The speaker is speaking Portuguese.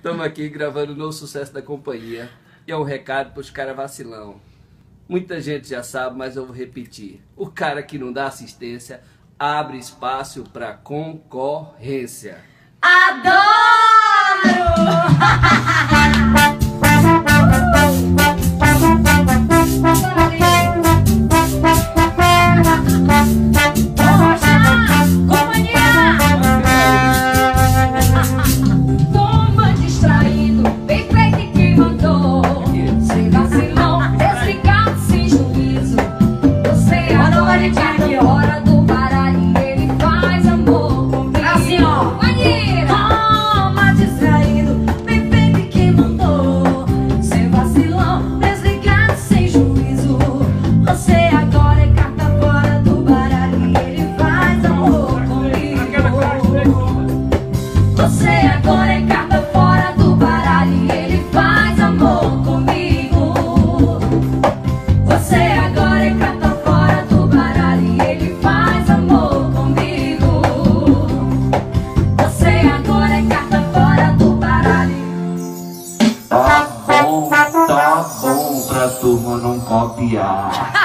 Estamos aqui gravando o novo sucesso da companhia. E é um recado para os caras vacilão. Muita gente já sabe, mas eu vou repetir. O cara que não dá assistência abre espaço para concorrência. Adoro! Tá bom, tá bom pra turma não copiar.